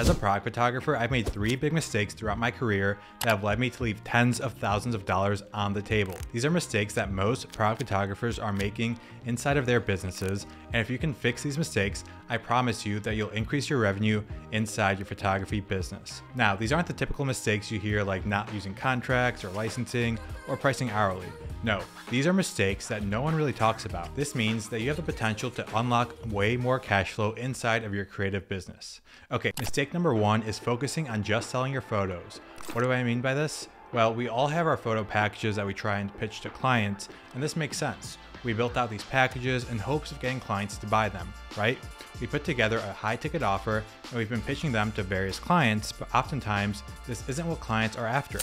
As a product photographer, I've made three big mistakes throughout my career that have led me to leave tens of thousands of dollars on the table. These are mistakes that most product photographers are making inside of their businesses, and if you can fix these mistakes, I promise you that you'll increase your revenue inside your photography business. Now, these aren't the typical mistakes you hear like not using contracts or licensing or pricing hourly. No, these are mistakes that no one really talks about. This means that you have the potential to unlock way more cash flow inside of your creative business. Okay, mistake number one is focusing on just selling your photos. What do I mean by this? Well, we all have our photo packages that we try and pitch to clients, and this makes sense. We built out these packages in hopes of getting clients to buy them, right? We put together a high ticket offer and we've been pitching them to various clients, but oftentimes this isn't what clients are after.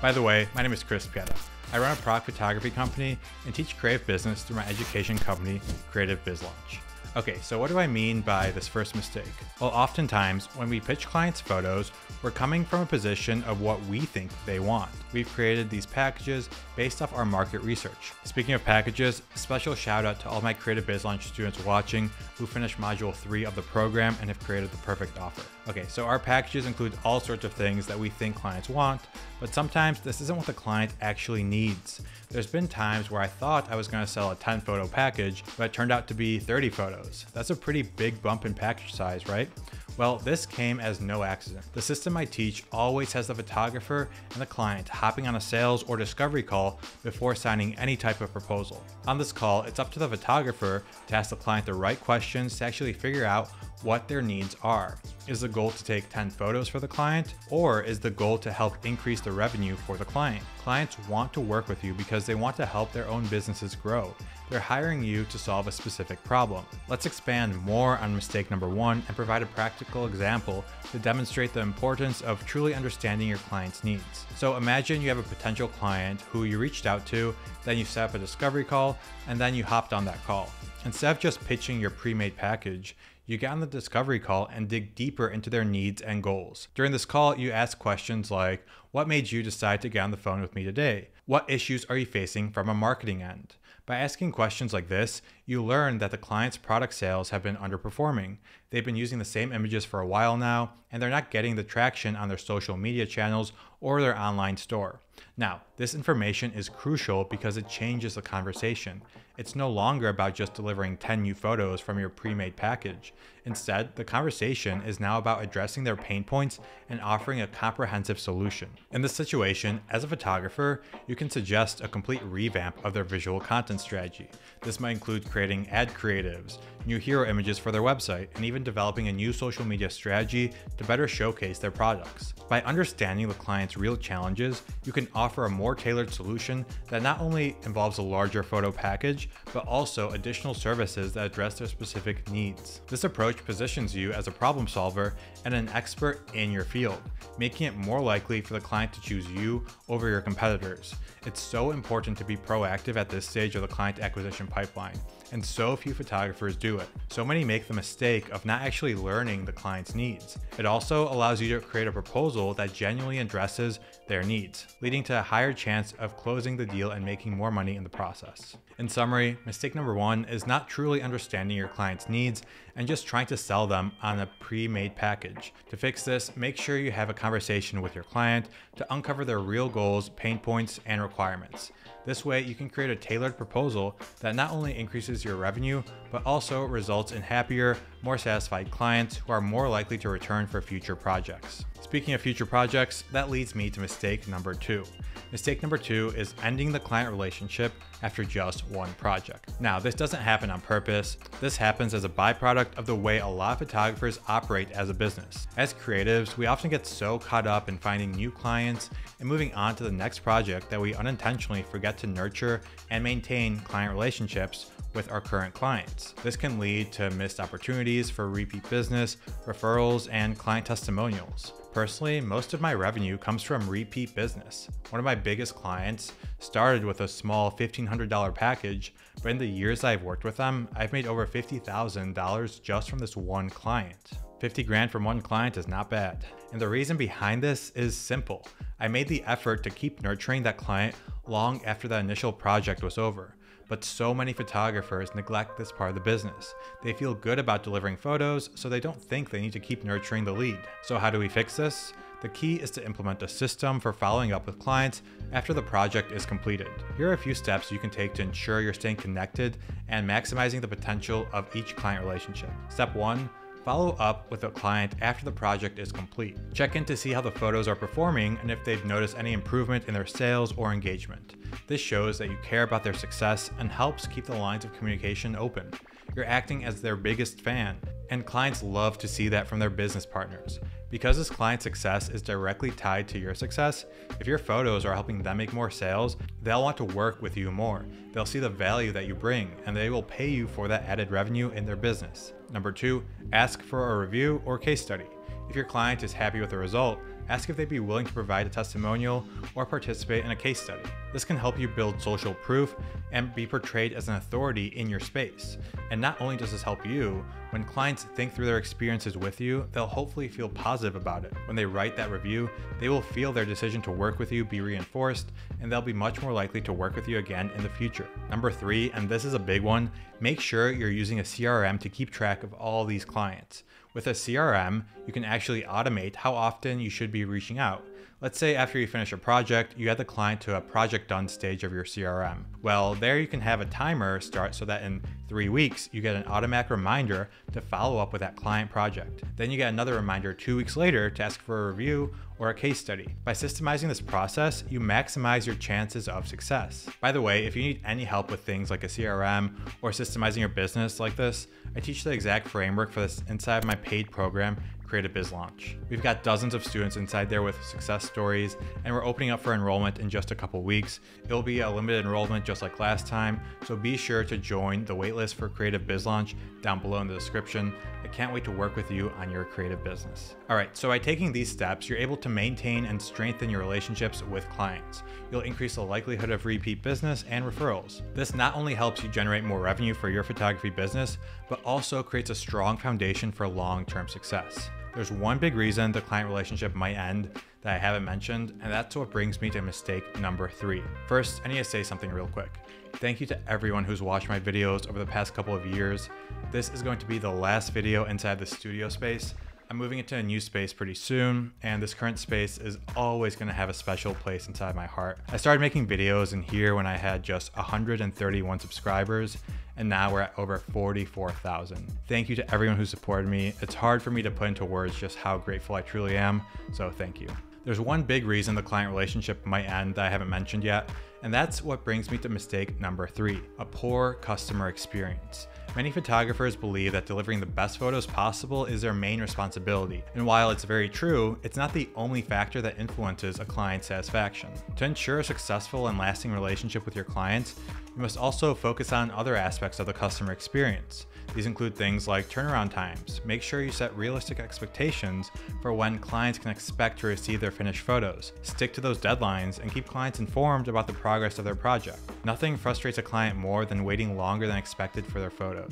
By the way, my name is Chris Pieta. I run a product photography company and teach creative business through my education company, Creative Biz Launch. Okay, so what do I mean by this first mistake? Well, oftentimes when we pitch clients photos, we're coming from a position of what we think they want. We've created these packages based off our market research. Speaking of packages, special shout out to all my Creative Biz Launch students watching who finished module three of the program and have created the perfect offer. Okay, so our packages include all sorts of things that we think clients want, but sometimes this isn't what the client actually needs. There's been times where I thought I was going to sell a 10 photo package, but it turned out to be 30 photos. That's a pretty big bump in package size, right? Well, this came as no accident. The system I teach always has the photographer and the client hopping on a sales or discovery call before signing any type of proposal. On this call, it's up to the photographer to ask the client the right questions to actually figure out what their needs are. Is the goal to take 10 photos for the client, or is the goal to help increase the revenue for the client? Clients want to work with you because they want to help their own businesses grow. They're hiring you to solve a specific problem. Let's expand more on mistake number one and provide a practical example to demonstrate the importance of truly understanding your client's needs. So imagine you have a potential client who you reached out to, then you set up a discovery call, and then you hopped on that call. Instead of just pitching your pre-made package, you get on the discovery call and dig deeper into their needs and goals. During this call, you ask questions like What made you decide to get on the phone with me today? What issues are you facing from a marketing end? By asking questions like this, you learn that the client's product sales have been underperforming. They've been using the same images for a while now, and they're not getting the traction on their social media channels or their online store. Now, this information is crucial because it changes the conversation. It's no longer about just delivering 10 new photos from your pre-made package. Instead, the conversation is now about addressing their pain points and offering a comprehensive solution. In this situation, as a photographer, you can suggest a complete revamp of their visual content strategy. This might include creating ad creatives, new hero images for their website, and even developing a new social media strategy to better showcase their products. By understanding the client's real challenges, you can offer a more tailored solution that not only involves a larger photo package, but also additional services that address their specific needs. This approach positions you as a problem solver and an expert in your field, making it more likely for the client to choose you over your competitors. It's so important to be proactive at this stage of the client acquisition pipeline, and so few photographers do it. So many make the mistake of not actually learning the client's needs. It also allows you to create a proposal that genuinely addresses their needs, leading to a higher chance of closing the deal and making more money in the process. In summary, mistake number one is not truly understanding your client's needs and just trying to sell them on a pre-made package. To fix this, make sure you have a conversation with your client to uncover their real goals, pain points, and requirements. This way, you can create a tailored proposal that not only increases your revenue, but also results in happier, more satisfied clients who are more likely to return for future projects. Speaking of future projects, that leads me to mistake number two. Mistake number two is ending the client relationship after just one project. Now, this doesn't happen on purpose. This happens as a byproduct of the way a lot of photographers operate as a business. As creatives, we often get so caught up in finding new clients and moving on to the next project that we unintentionally forget to nurture and maintain client relationships with our current clients. This can lead to missed opportunities for repeat business, referrals, and client testimonials. Personally, most of my revenue comes from repeat business. One of my biggest clients started with a small $1,500 package, but in the years I've worked with them, I've made over $50,000 just from this one client. 50 grand from one client is not bad. And the reason behind this is simple. I made the effort to keep nurturing that client long after the initial project was over. But so many photographers neglect this part of the business. They feel good about delivering photos, so they don't think they need to keep nurturing the lead. So, how do we fix this? The key is to implement a system for following up with clients after the project is completed. Here are a few steps you can take to ensure you're staying connected and maximizing the potential of each client relationship. Step 1 Follow up with a client after the project is complete. Check in to see how the photos are performing and if they've noticed any improvement in their sales or engagement. This shows that you care about their success and helps keep the lines of communication open. You're acting as their biggest fan, and clients love to see that from their business partners. Because this client success is directly tied to your success, if your photos are helping them make more sales, they'll want to work with you more. They'll see the value that you bring, and they will pay you for that added revenue in their business. Number two, ask for a review or case study. If your client is happy with the result, ask if they'd be willing to provide a testimonial or participate in a case study. This can help you build social proof and be portrayed as an authority in your space. And not only does this help you, when clients think through their experiences with you, they'll hopefully feel positive about it. When they write that review, they will feel their decision to work with you be reinforced, and they'll be much more likely to work with you again in the future. Number three, and this is a big one, make sure you're using a CRM to keep track of all these clients. With a CRM, you can actually automate how often you should be reaching out. Let's say after you finish a project, you add the client to a project done stage of your CRM. Well, there you can have a timer start so that in three weeks, you get an automatic reminder to follow up with that client project. Then you get another reminder two weeks later to ask for a review or a case study. By systemizing this process, you maximize your chances of success. By the way, if you need any help with things like a CRM or systemizing your business like this, I teach the exact framework for this inside my paid program Creative Biz Launch. We've got dozens of students inside there with success stories, and we're opening up for enrollment in just a couple weeks. It'll be a limited enrollment just like last time, so be sure to join the waitlist for Creative Biz Launch down below in the description. I can't wait to work with you on your creative business. All right, so by taking these steps, you're able to maintain and strengthen your relationships with clients. You'll increase the likelihood of repeat business and referrals. This not only helps you generate more revenue for your photography business, but also creates a strong foundation for long term success. There's one big reason the client relationship might end that I haven't mentioned, and that's what brings me to mistake number three. First, I need to say something real quick. Thank you to everyone who's watched my videos over the past couple of years. This is going to be the last video inside the studio space. I'm moving into a new space pretty soon, and this current space is always going to have a special place inside my heart. I started making videos in here when I had just 131 subscribers, and now we're at over 44,000. Thank you to everyone who supported me. It's hard for me to put into words just how grateful I truly am, so thank you. There's one big reason the client relationship might end that I haven't mentioned yet, and that's what brings me to mistake number three a poor customer experience. Many photographers believe that delivering the best photos possible is their main responsibility, and while it's very true, it's not the only factor that influences a client's satisfaction. To ensure a successful and lasting relationship with your clients, you must also focus on other aspects of the customer experience. These include things like turnaround times. Make sure you set realistic expectations for when clients can expect to receive their finished photos. Stick to those deadlines and keep clients informed about the progress of their project. Nothing frustrates a client more than waiting longer than expected for their photos.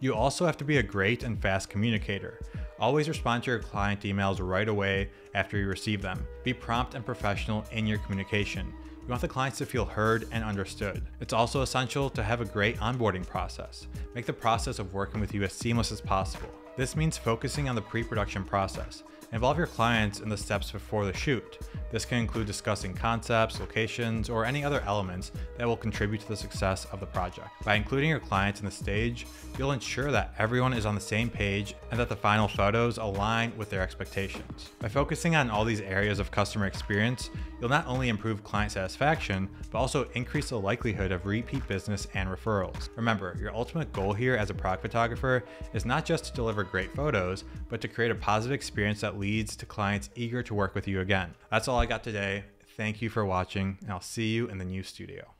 You also have to be a great and fast communicator. Always respond to your client emails right away after you receive them. Be prompt and professional in your communication. You want the clients to feel heard and understood. It's also essential to have a great onboarding process. Make the process of working with you as seamless as possible. This means focusing on the pre-production process. Involve your clients in the steps before the shoot. This can include discussing concepts, locations, or any other elements that will contribute to the success of the project. By including your clients in the stage, you'll ensure that everyone is on the same page and that the final photos align with their expectations. By focusing on all these areas of customer experience, you'll not only improve client satisfaction, but also increase the likelihood of repeat business and referrals. Remember, your ultimate goal here as a product photographer is not just to deliver great photos, but to create a positive experience that leads to clients eager to work with you again. That's all I got today. Thank you for watching, and I'll see you in the new studio.